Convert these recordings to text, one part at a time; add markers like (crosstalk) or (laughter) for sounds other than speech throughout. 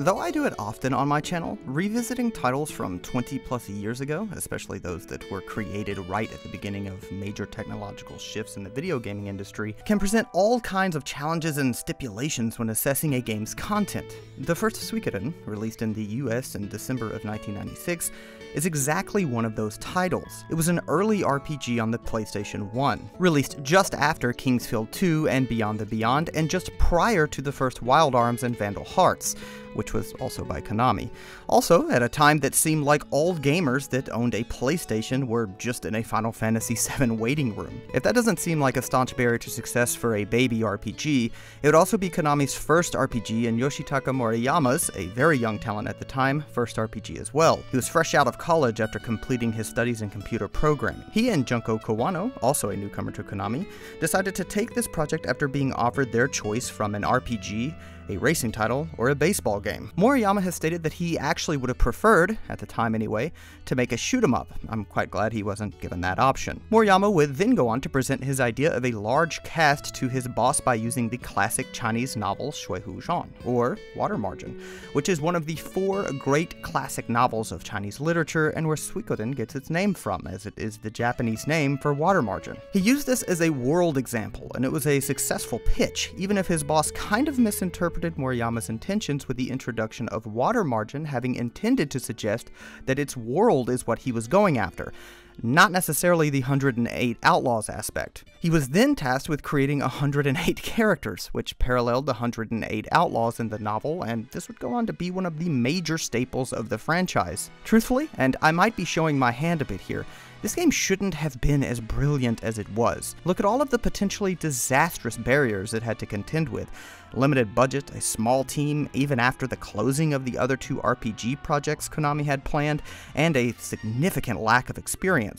Though I do it often on my channel, revisiting titles from 20 plus years ago, especially those that were created right at the beginning of major technological shifts in the video gaming industry, can present all kinds of challenges and stipulations when assessing a game's content. The first Suikoden, released in the US in December of 1996, is exactly one of those titles. It was an early RPG on the PlayStation 1, released just after King's Field 2 and Beyond the Beyond, and just prior to the first Wild Arms and Vandal Hearts, which was also by Konami. Also, at a time that seemed like all gamers that owned a PlayStation were just in a Final Fantasy VII (laughs) waiting room. If that doesn't seem like a staunch barrier to success for a baby RPG, it would also be Konami's first RPG and Yoshitaka Moriyama's, a very young talent at the time, first RPG as well. He was fresh out of college after completing his studies in computer programming. He and Junko Kawano, also a newcomer to Konami, decided to take this project after being offered their choice from an RPG a racing title, or a baseball game. Moriyama has stated that he actually would have preferred, at the time anyway, to make a shoot 'em up. I'm quite glad he wasn't given that option. Moriyama would then go on to present his idea of a large cast to his boss by using the classic Chinese novel Shui Hu Zhuan, or Water Margin, which is one of the four great classic novels of Chinese literature and where Suikoden gets its name from, as it is the Japanese name for water margin. He used this as a world example, and it was a successful pitch, even if his boss kind of misinterpreted interpreted Moriyama's intentions with the introduction of Water Margin having intended to suggest that its world is what he was going after, not necessarily the 108 Outlaws aspect. He was then tasked with creating 108 (laughs) characters, which paralleled the 108 Outlaws in the novel, and this would go on to be one of the major staples of the franchise. Truthfully, and I might be showing my hand a bit here, this game shouldn't have been as brilliant as it was. Look at all of the potentially disastrous barriers it had to contend with. Limited budget, a small team even after the closing of the other two RPG projects Konami had planned, and a significant lack of experience.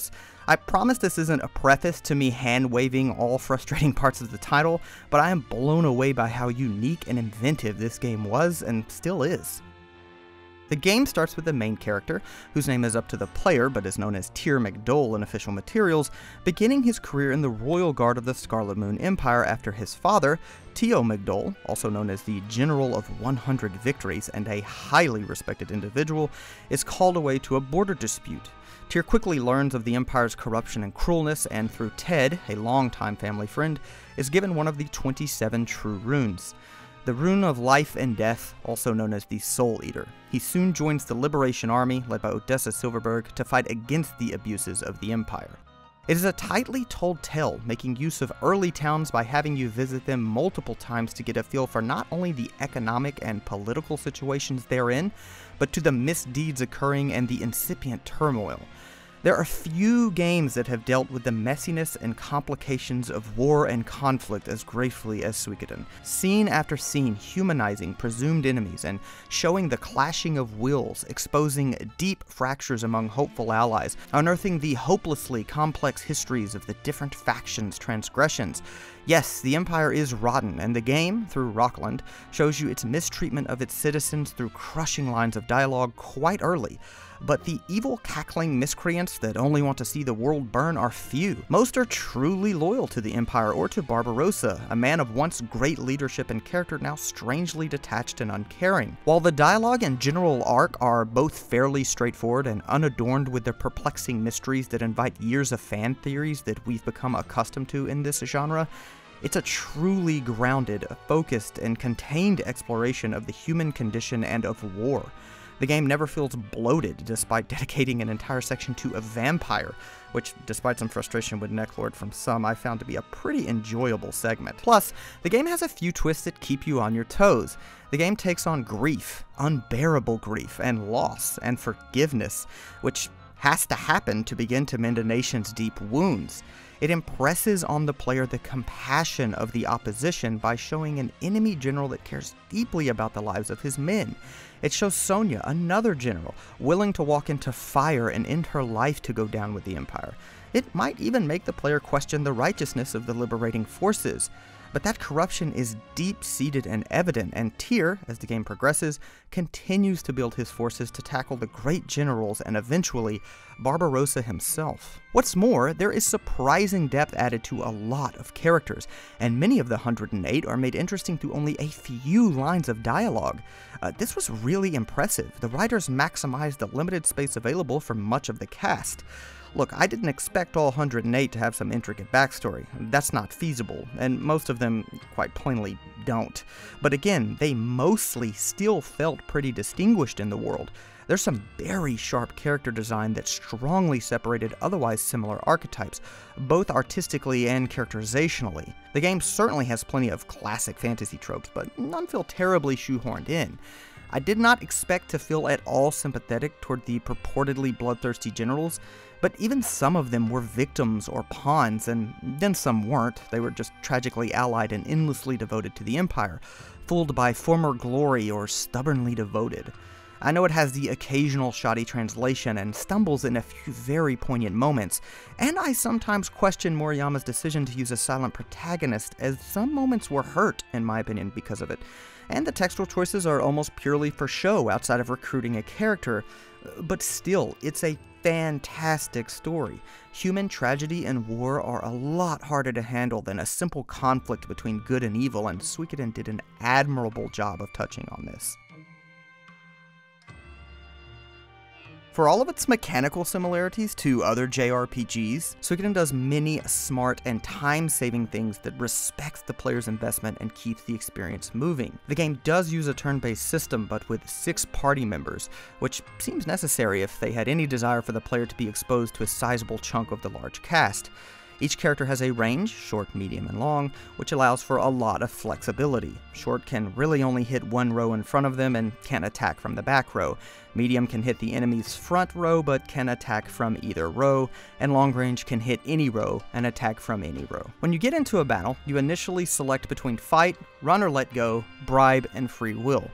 I promise this isn't a preface to me hand waving all frustrating (laughs) parts of the title, but I am blown away by how unique and inventive this game was and still is. The game starts with the main character, whose name is up to the player but is known as Tir McDohl in official materials, beginning his career in the Royal Guard of the Scarlet Moon Empire after his father, Teo McDohl, also known as the General of 100 Victories and a highly respected individual, is called away to a border dispute. Tir quickly learns of the Empire's corruption and cruelness, and through Ted, a longtime family friend, is given one of the 27 true runes the Rune of Life and Death, also known as the Soul Eater. He soon joins the Liberation Army, led by Odessa Silverberg, to fight against the abuses of the Empire. It is a tightly told tale, making use of early towns by having you visit them multiple times to get a feel for not only the economic and political situations therein, but to the misdeeds occurring and the incipient turmoil. There are few games that have dealt with the messiness and complications of war and conflict as gracefully as Suikoden. Scene after scene humanizing presumed enemies and showing the clashing of wills, exposing deep fractures among hopeful allies, unearthing the hopelessly complex histories of the different factions' transgressions. Yes, the Empire is rotten, and the game, through Rockland, shows you its mistreatment of its citizens through crushing lines of dialogue quite early but the evil cackling miscreants that only want to see the world burn are few. Most are truly loyal to the Empire or to Barbarossa, a man of once great leadership and character now strangely detached and uncaring. While the dialogue and general arc are both fairly straightforward and unadorned with the perplexing mysteries that invite years of fan theories that we've become accustomed to in this genre, it's a truly grounded, focused, and contained exploration of the human condition and of war. The game never feels bloated, despite (laughs) dedicating an entire section to a vampire, which, despite some frustration with Neclord from some, I found to be a pretty enjoyable segment. Plus, the game has a few twists that keep you on your toes. The game takes on grief, unbearable grief, and loss, and forgiveness, which has to happen to begin to mend a nation's deep wounds. It impresses on the player the compassion of the opposition by showing an enemy general that cares deeply about the lives of his men. It shows Sonya, another general, willing to walk into fire and end her life to go down with the Empire. It might even make the player question the righteousness of the liberating forces. But that corruption is deep seated and evident, and Tir, as the game progresses, continues to build his forces to tackle the great generals and eventually Barbarossa himself. What's more, there is surprising depth added to a lot of characters, and many of the 108 are made interesting through only a few lines of dialogue. Uh, this was really impressive. The writers maximized the limited space available for much of the cast. Look, I didn't expect all 108 to have some intricate backstory. That's not feasible, and most of them, quite plainly, don't. But again, they mostly still felt pretty distinguished in the world. There's some very sharp character design that strongly separated otherwise similar archetypes, both artistically and characterizationally. The game certainly has plenty of classic fantasy tropes, but none feel terribly shoehorned in. I did not expect to feel at all sympathetic toward the purportedly bloodthirsty generals, but even some of them were victims or pawns, and then some weren't. They were just tragically allied and endlessly devoted to the Empire, fooled by former glory or stubbornly devoted. I know it has the occasional shoddy translation and stumbles in a few very poignant moments, and I sometimes question Moriyama's decision to use a silent protagonist, as some moments were hurt, in my opinion, because of it. And the textual choices are almost purely for show outside of recruiting a character, but still, it's a fantastic story. Human tragedy and war are a lot harder to handle than a simple conflict between good and evil, and Suikoden did an admirable job of touching on this. For all of its mechanical similarities to other JRPGs, Suikoden does many smart and time-saving things that respects the player's investment and keeps the experience moving. The game does use a turn-based system, but with six party members, which seems necessary if they had any desire for the player to be exposed to a sizable chunk of the large cast. Each character has a range, short, medium, and long, which allows for a lot of flexibility. Short can really only hit one row in front of them and can't attack from the back row. Medium can hit the enemy's front row but can attack from either row, and long range can hit any row and attack from any row. When you get into a battle, you initially select between fight, run or let go, bribe, and free will.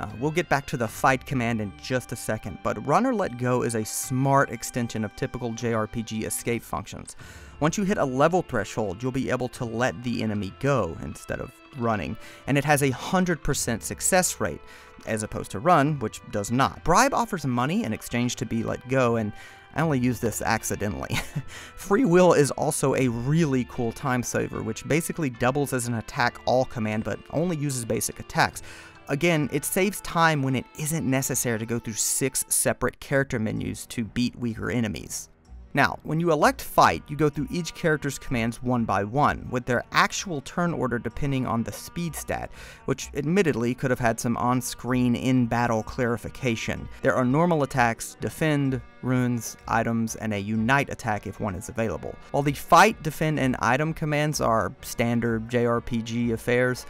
Uh, we'll get back to the fight command in just a second, but run or let go is a smart extension of typical JRPG escape functions. Once you hit a level threshold, you'll be able to let the enemy go instead of running, and it has a 100% success rate, as opposed to run, which does not. Bribe offers money in exchange to be let go, and I only use this accidentally. (laughs) Free Will is also a really cool time saver, which basically doubles as an attack all command but only uses basic attacks. Again, it saves time when it isn't necessary to go through six separate character menus to beat weaker enemies. Now, when you elect Fight, you go through each character's commands one by one, with their actual turn order depending on the speed stat, which admittedly could have had some on-screen in-battle clarification. There are normal attacks, defend, runes, items, and a unite attack if one is available. While the fight, defend, and item commands are standard JRPG affairs,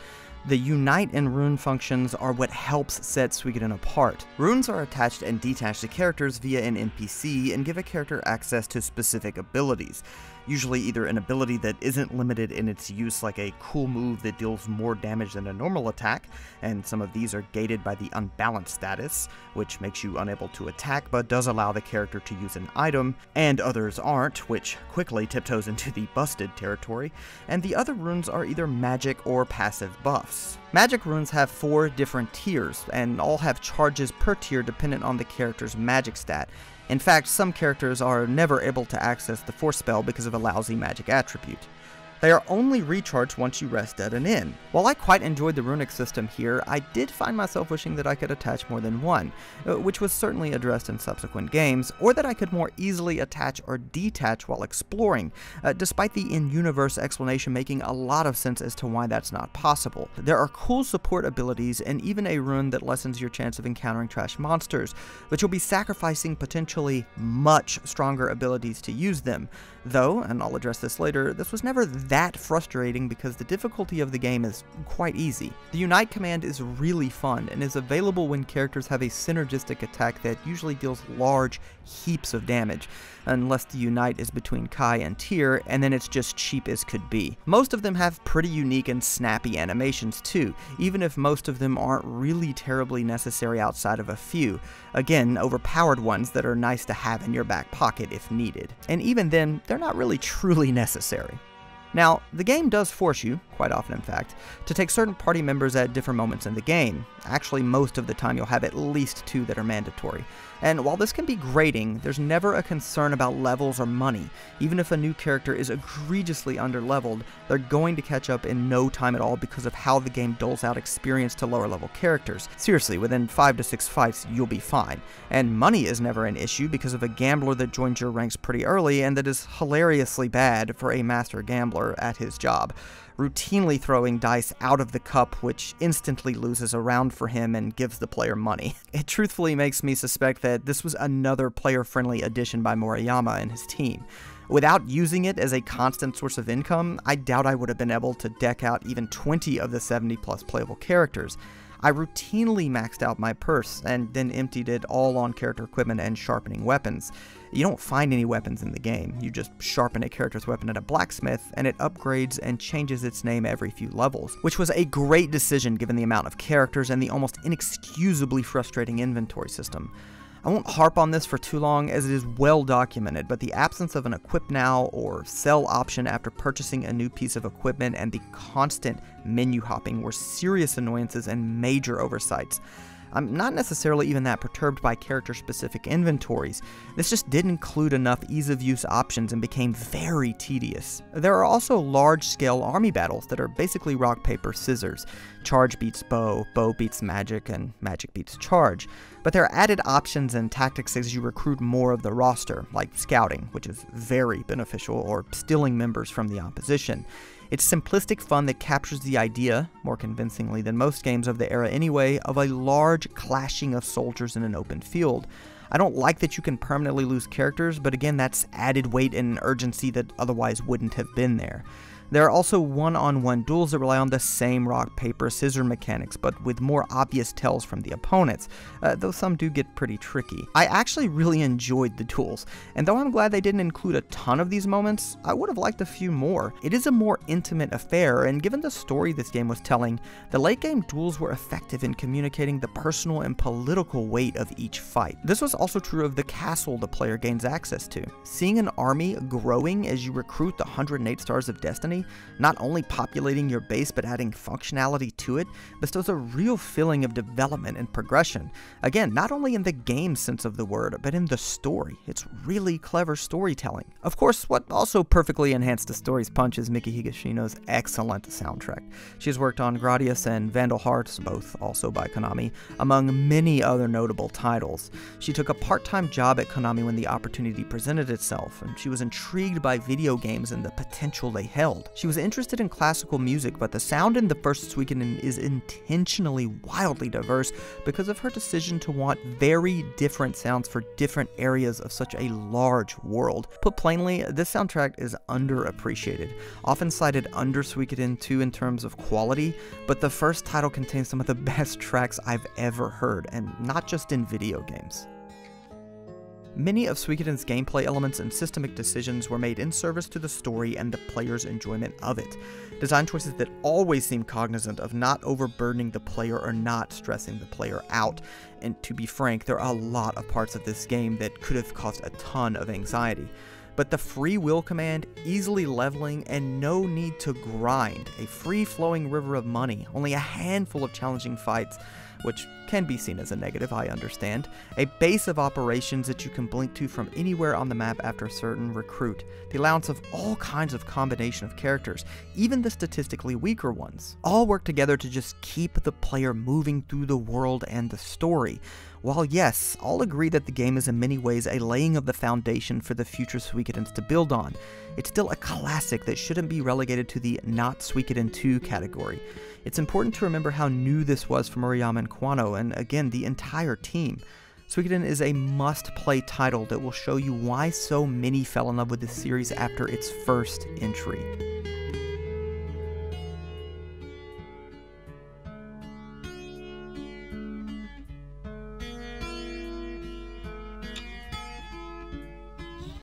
the Unite and Rune functions are what helps set Suikoden apart. Runes are attached and detached to characters via an NPC and give a character access to specific abilities usually either an ability that isn't limited in its use like a cool move that deals more damage than a normal attack, and some of these are gated by the unbalanced status, which makes you unable to attack but does allow the character to use an item, and others aren't, which quickly tiptoes into the busted territory, and the other runes are either magic or passive buffs. Magic runes have four different tiers, and all have charges per tier dependent on the character's magic stat, in fact, some characters are never able to access the Force Spell because of a lousy magic attribute. They are only recharged once you rest at an inn. While I quite enjoyed the runic system here, I did find myself wishing that I could attach more than one, uh, which was certainly addressed in subsequent games, or that I could more easily attach or detach while exploring, uh, despite the in-universe explanation making a lot of sense as to why that's not possible. There are cool support abilities and even a rune that lessens your chance of encountering trash monsters, but you'll be sacrificing potentially much stronger abilities to use them. Though, and I'll address this later, this was never that frustrating because the difficulty of the game is quite easy. The Unite command is really fun and is available when characters have a synergistic attack that usually deals large heaps of damage, unless the Unite is between Kai and Tir, and then it's just cheap as could be. Most of them have pretty unique and snappy animations too, even if most of them aren't really terribly necessary outside of a few. Again, overpowered ones that are nice to have in your back pocket if needed. And even then, they're not really (laughs) truly necessary. Now, the game does force you, quite often in fact, to take certain party members at different moments in the game. Actually, most of the time you'll have at least two that are mandatory. And while this can be grating, there's never a concern about levels or money. Even if a new character is egregiously underleveled, they're going to catch up in no time at all because of how the game doles out experience to lower level characters. Seriously, within 5 to 6 fights, you'll be fine. And money is never an issue because of a gambler that joins your ranks pretty early and that is hilariously bad for a master gambler at his job routinely throwing dice out of the cup, which instantly loses a round for him and gives the player money. (laughs) It truthfully makes me suspect that this was another player friendly addition by Moriyama and his team. Without using it as a constant source of income, I doubt I would have been able to deck out even 20 of the 70 plus playable characters. I routinely maxed out my purse and then emptied it all on character equipment and sharpening weapons. You don't find any weapons in the game, you just sharpen a character's weapon at a blacksmith and it upgrades and changes its name every few levels, which was a great decision given the amount of characters and the almost inexcusably frustrating inventory system. I won't harp on this for too long as it is well documented, but the absence of an equip now or sell option after purchasing a new piece of equipment and the constant menu hopping were serious annoyances and major oversights. I'm not necessarily even that perturbed by character specific inventories. This just didn't include enough ease of use options and became very tedious. There are also large scale army battles that are basically rock, paper, scissors. Charge beats bow, bow beats magic, and magic beats charge. But there are added options and tactics as you recruit more of the roster, like scouting, which is very beneficial, or stealing members from the opposition. It's simplistic fun that captures the idea, more convincingly than most games of the era anyway, of a large clashing of soldiers in an open field. I don't like that you can permanently lose characters, but again, that's added weight and urgency that otherwise wouldn't have been there. There are also one-on-one duels that rely on the same rock, paper, scissor mechanics, but with more obvious tells from the opponents, uh, though some do get pretty tricky. I actually really enjoyed the duels, and though I'm glad they didn't include a ton of these moments, I would have liked a few more. It is a more intimate affair, and given the story this game was telling, the late game duels were effective in communicating the personal and political weight of each fight. This was also true of the castle the player gains access to. Seeing an army growing as you recruit the 108 Stars of Destiny not only populating your base but adding functionality to it, bestows a real feeling of development and progression. Again, not only in the game sense of the word, but in the story. It's really clever storytelling. Of course, what also perfectly enhanced the story's punch is Miki Higashino's excellent soundtrack. She has worked on Gradius and Vandal Hearts, both also by Konami, among many other notable titles. She took a part-time job at Konami when the opportunity presented itself, and she was intrigued by video games and the potential they held. She was interested in classical music, but the sound in the first Suikoden is intentionally wildly diverse because of her decision to want very different sounds for different areas of such a large world. Put plainly, this soundtrack is underappreciated, often cited under Suikoden 2 in terms of quality, but the first title contains some of the (laughs) best tracks I've ever heard, and not just in video games. Many of Suikoden's gameplay elements and systemic decisions were made in service to the story and the player's enjoyment of it. Design choices that always seem cognizant of not overburdening the player or not stressing the player out. And to be frank, there are a lot of parts of this game that could have caused a ton of anxiety but the free will command, easily leveling, and no need to grind, a free flowing river of money, only a handful of challenging fights, which can be seen as a negative, I understand, a base of operations that you can blink to from anywhere on the map after a certain recruit, the allowance of all kinds of combination of characters, even the statistically weaker ones, all work together to just keep the player moving through the world and the story. While yes, I'll agree that the game is in many ways a laying of the foundation for the future Suikodens to build on, it's still a classic that shouldn't be relegated to the not Suikoden 2 category. It's important to remember how new this was for Moriyama and Kawano, and again, the entire team. Suikoden is a must-play title that will show you why so many fell in love with this series after its first entry.